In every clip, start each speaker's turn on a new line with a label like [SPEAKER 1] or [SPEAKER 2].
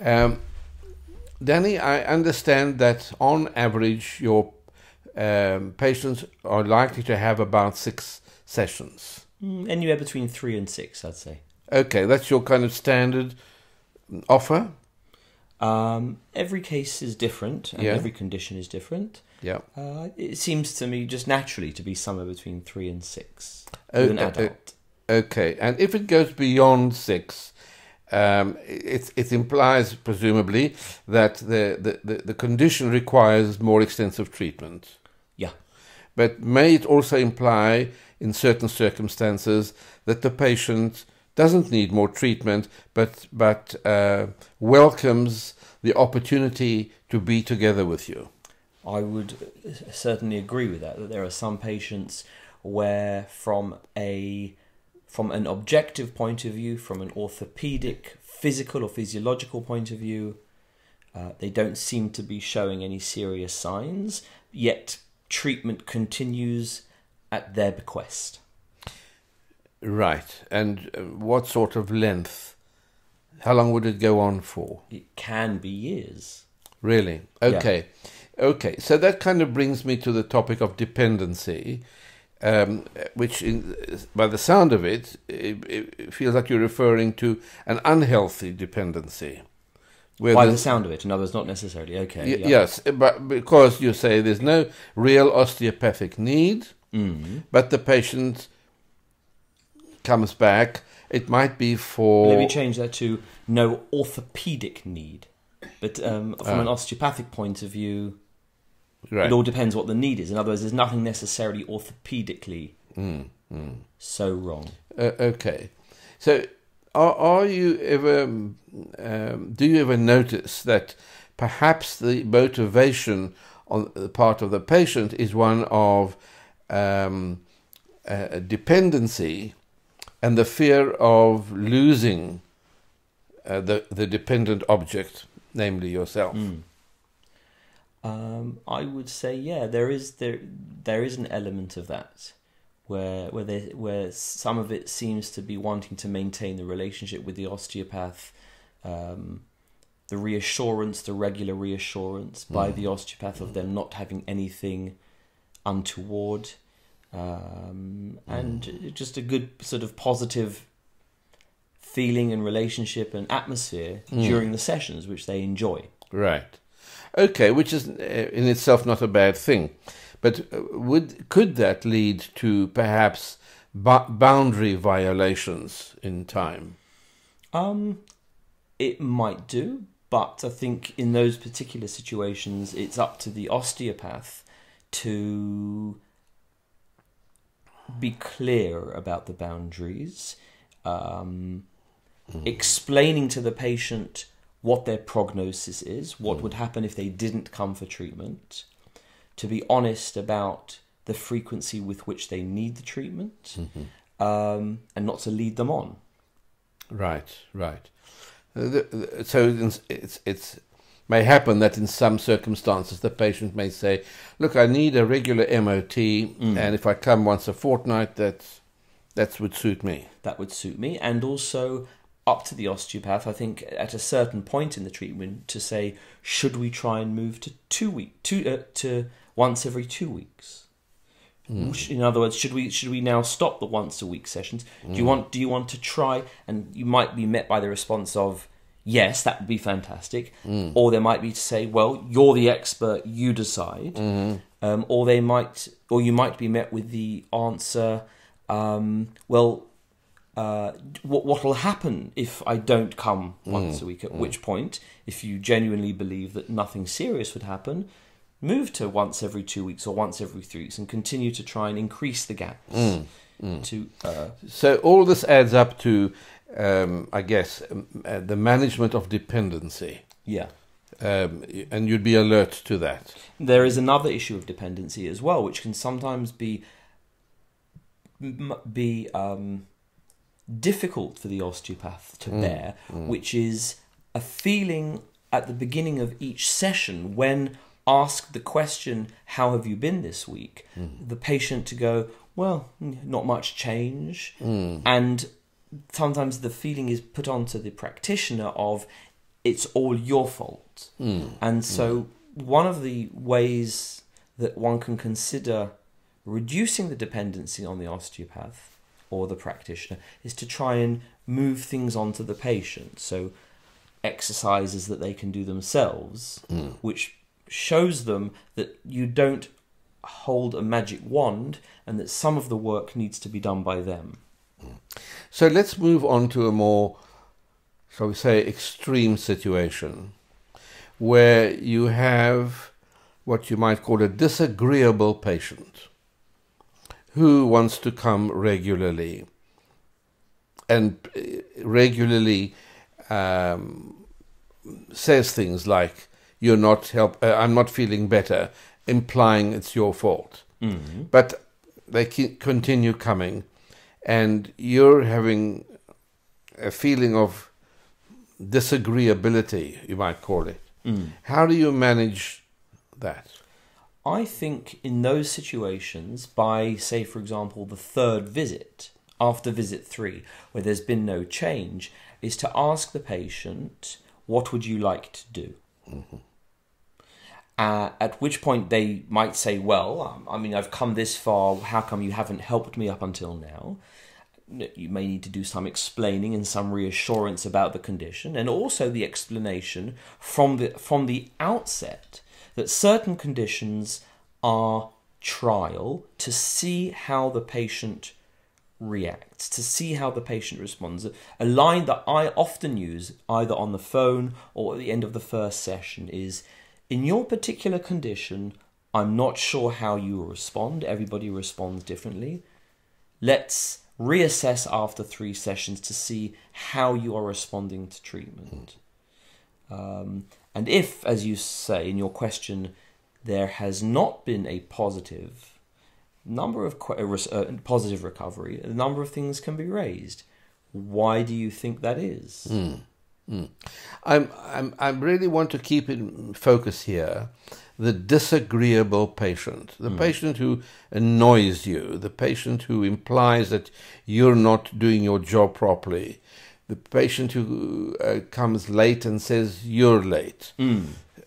[SPEAKER 1] Um, Danny, I understand that on average your um, patients are likely to have about six sessions.
[SPEAKER 2] Mm, anywhere between three and six, I'd say.
[SPEAKER 1] Okay, that's your kind of standard offer.
[SPEAKER 2] Um, every case is different, and
[SPEAKER 1] Yeah.
[SPEAKER 2] every condition is different.
[SPEAKER 1] Yeah.
[SPEAKER 2] Uh, it seems to me just naturally to be somewhere between three and six
[SPEAKER 1] Oh,
[SPEAKER 2] with an
[SPEAKER 1] uh, uh,
[SPEAKER 2] adult.
[SPEAKER 1] Okay, and if it goes beyond six, um, it, it implies presumably that the, the, the, condition requires more extensive treatment.
[SPEAKER 2] yeah.
[SPEAKER 1] But may it also imply, in certain circumstances, that the patient doesn't need more treatment, but but uh, welcomes the opportunity to be together with you?
[SPEAKER 2] I would uh, certainly agree with that. That there are some patients where, from a from an objective point of view, from an orthopedic, physical or physiological point of view, uh, they don't seem to be showing any serious signs. Yet treatment continues at their bequest.
[SPEAKER 1] Right. And uh, what sort of length? How long would it go on for?
[SPEAKER 2] It can be years.
[SPEAKER 1] Really? Okay. Okay. So that kind of brings me to the topic of dependency, um, which, in, by the sound of it, it, it feels like you're referring to an unhealthy dependency. Where
[SPEAKER 2] By
[SPEAKER 1] the-
[SPEAKER 2] the sound of it, in other words, not necessarily. Okay. Yeah.
[SPEAKER 1] Yes, but because you say there's no real osteopathic need,
[SPEAKER 2] Mm.
[SPEAKER 1] but the patient comes back, it might be for.
[SPEAKER 2] Let me change that to no orthopedic need. But um, from
[SPEAKER 1] Ah.
[SPEAKER 2] an osteopathic point of view,
[SPEAKER 1] right.
[SPEAKER 2] it all depends what the need is. In other words, there's nothing necessarily orthopedically
[SPEAKER 1] Mm, mm.
[SPEAKER 2] so wrong.
[SPEAKER 1] Uh, okay, so are, are you ever? um, Um, do you ever notice that perhaps the motivation on the part of the patient is one of um, uh, dependency and the fear of losing uh, the the dependent object, namely yourself?
[SPEAKER 2] Mm. Um, I would say, yeah, there is there there is an element of that, where where there, where some of it seems to be wanting to maintain the relationship with the osteopath, um, the reassurance, the regular reassurance by
[SPEAKER 1] Mm.
[SPEAKER 2] the osteopath of them not having anything untoward, um, and just a good sort of positive feeling and relationship and atmosphere
[SPEAKER 1] Mm.
[SPEAKER 2] during the sessions, which they enjoy.
[SPEAKER 1] Right. Okay, which is uh, in itself not a bad thing, but uh, would could that lead to perhaps boundary violations in time?
[SPEAKER 2] Um, it might do, but I think in those particular situations, it's up to the osteopath to be clear about the boundaries, um, explaining to the patient what their prognosis is, what would happen if they didn't come for treatment, to be honest about the frequency with which they need the treatment, um, and not to lead them on.
[SPEAKER 1] Right, right. Uh, so it's, it's it's may happen that in some circumstances the patient may say, "Look, I need a regular MOT, and if I come once a fortnight, that that would suit me."
[SPEAKER 2] that would suit me and also up to the osteopath i think at a certain point in the treatment to say should we try and move to two week two uh, to once every two weeks? Sh- in other words should we should we now stop the once a week sessions? Do you want do you want to try and you might be met by the response of yes that would be fantastic. Or there might be to say well you're the expert you decide. Um, or they might or you might be met with the answer um, well uh, what will happen if I don't come once a week? At which point, if you genuinely believe that nothing serious would happen, move to once every two weeks or once every three weeks, and continue to try and increase the gaps. To uh,
[SPEAKER 1] So all this adds up to, um, I guess, um, uh, the management of dependency,
[SPEAKER 2] yeah,
[SPEAKER 1] um, and you'd be alert to that.
[SPEAKER 2] there is another issue of dependency as well, which can sometimes be be um, difficult for the osteopath to mm. bear, mm. which is a feeling at the beginning of each session when asked the question, "How have you been this week?" Mm. the patient to go, "Well, mm, not much change," and sometimes the feeling is put onto the practitioner of it's all your fault. And so, one of the ways that one can consider reducing the dependency on the osteopath or the practitioner is to try and move things onto the patient. So, exercises that they can do themselves, mm. which shows them that you don't hold a magic wand and that some of the work needs to be done by them. Mm.
[SPEAKER 1] So let's move on to a more, shall we say, extreme situation where you have what you might call a disagreeable patient who wants to come regularly? And uh, regularly um, says things like you're not help uh, I'm not feeling better implying it's your fault. But they continue coming. And you're having a feeling of disagreeability you might call it. How do you manage that
[SPEAKER 2] I think in those situations, by, say, for example, the third visit, after visit three, where there's been no change, is to ask the patient, What would you like to do? Uh, at which point they might say, Well, um, I mean, I've come this far, how come you haven't helped me up until now? You may need to do some explaining and some reassurance about the condition, and also the explanation from the from the outset that certain conditions are trial to see how the patient reacts, to see how the patient responds. A line that I often use, either on the phone or at the end of the first session, is In your particular condition, I'm not sure how you respond. Everybody responds differently. Let's reassess after three sessions to see how you are responding to treatment. Um, and if, as you say in your question, there has not been a positive number of uh, positive recovery, a number of things can be raised. Why do you think that is?
[SPEAKER 1] I'm, I'm, I really want to keep in focus here the disagreeable patient, the patient who annoys you, the patient who implies that you're not doing your job properly, the patient who uh, comes late and says you're late.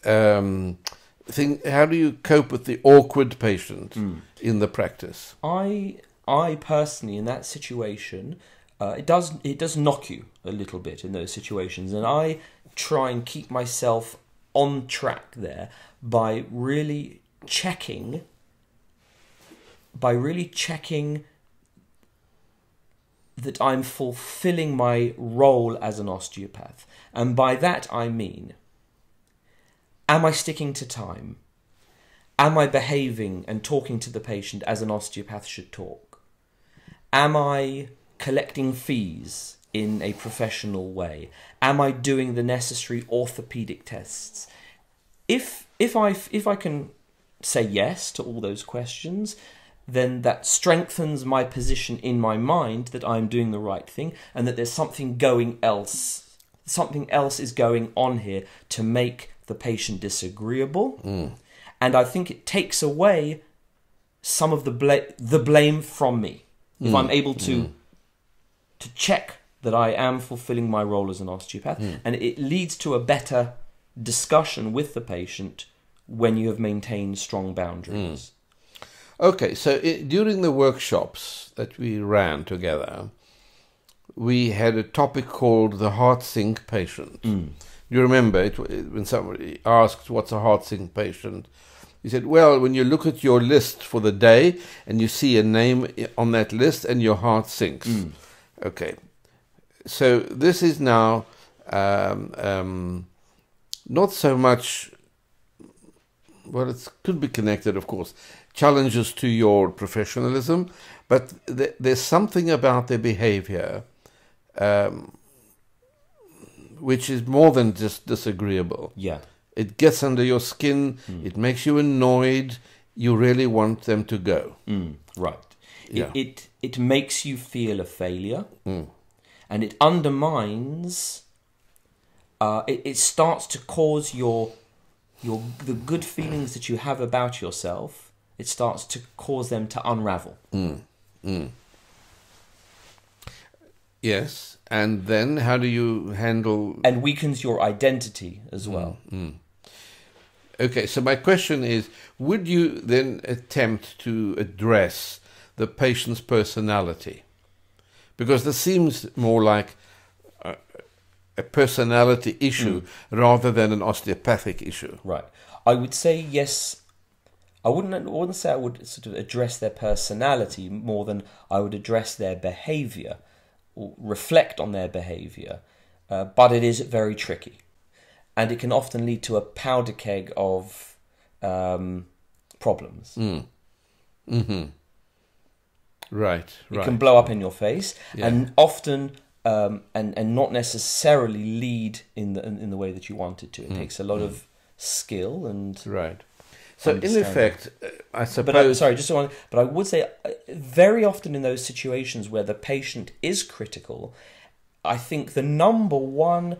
[SPEAKER 1] Um, think, how do you cope with the awkward patient in the practice?
[SPEAKER 2] I I personally in that situation, uh, it does it does knock you a little bit in those situations, and I try and keep myself on track there by really checking by really checking that I'm fulfilling my role as an osteopath. And by that I mean am I sticking to time? Am I behaving and talking to the patient as an osteopath should talk? Am I collecting fees in a professional way? Am I doing the necessary orthopedic tests? If if I if I can say yes to all those questions, then that strengthens my position in my mind that I'm doing the right thing and that there's something going else something else is going on here to make the patient disagreeable. Mm. And I think it takes away some of the bla- the blame from me. If mm. I'm able to mm. to check that I am fulfilling my role as an osteopath, and it leads to a better discussion with the patient when you have maintained strong boundaries.
[SPEAKER 1] Okay, so i during the workshops that we ran together, we had a topic called the heart sink patient. You remember it, when somebody asked what's a heart sink patient? He said, "Well, when you look at your list for the day and you see a name on that list, and your heart sinks." Okay, so this is now um, um, not so much. Well, it could be connected, of course, challenges to your professionalism, but th- there's something about their behavior um, which is more than just disagreeable.
[SPEAKER 2] Yeah.
[SPEAKER 1] It gets under your skin, it makes you annoyed, you really want them to go.
[SPEAKER 2] Mm, right.
[SPEAKER 1] Yeah.
[SPEAKER 2] It, it it makes you feel a failure, and it undermines. Uh, it, it starts to cause your your the good feelings that you have about yourself. It starts to cause them to unravel. Mm, mm.
[SPEAKER 1] Yes. And then how do you handle?
[SPEAKER 2] and weakens your identity as well.
[SPEAKER 1] Mm, okay, so my question is: Would you then attempt to address the patient's personality? Because this seems more like a personality issue rather than an osteopathic issue.
[SPEAKER 2] Right. I would say yes. I wouldn't. I wouldn't say I would sort of address their personality more than I would address their behaviour, or reflect on their behaviour. Uh, but it is very tricky, and it can often lead to a powder keg of um, problems.
[SPEAKER 1] Mm-hmm. Right,
[SPEAKER 2] It
[SPEAKER 1] right.
[SPEAKER 2] can blow up in your face,
[SPEAKER 1] Yeah.
[SPEAKER 2] and often, um, and and not necessarily lead in the in, the way that you want it to. It
[SPEAKER 1] Mm,
[SPEAKER 2] takes a lot of skill and
[SPEAKER 1] right. So in effect, uh, I suppose.
[SPEAKER 2] But I, sorry, just one. But I would say, uh, very often in those situations where the patient is critical, I think the number one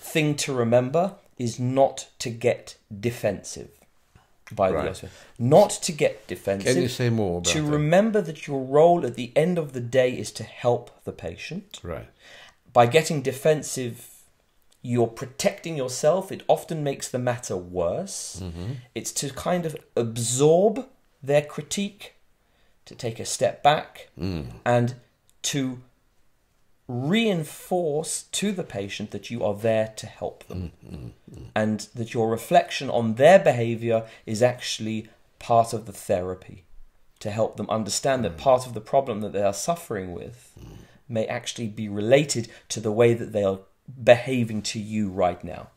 [SPEAKER 2] thing to remember is not to get defensive. By
[SPEAKER 1] Right.
[SPEAKER 2] the osteopath. not to get defensive.
[SPEAKER 1] Can you say more about
[SPEAKER 2] to
[SPEAKER 1] that?
[SPEAKER 2] remember that your role at the end of the day is to help the patient.
[SPEAKER 1] right.
[SPEAKER 2] By getting defensive, you're protecting yourself. It often makes the matter worse.
[SPEAKER 1] Mm-hmm.
[SPEAKER 2] It's to kind of absorb their critique, to take a step back,
[SPEAKER 1] Mm.
[SPEAKER 2] and to reinforce to the patient that you are there to help them and that your reflection on their behavior is actually part of the therapy to help them understand that part of the problem that they are suffering with may actually be related to the way that they are behaving to you right now.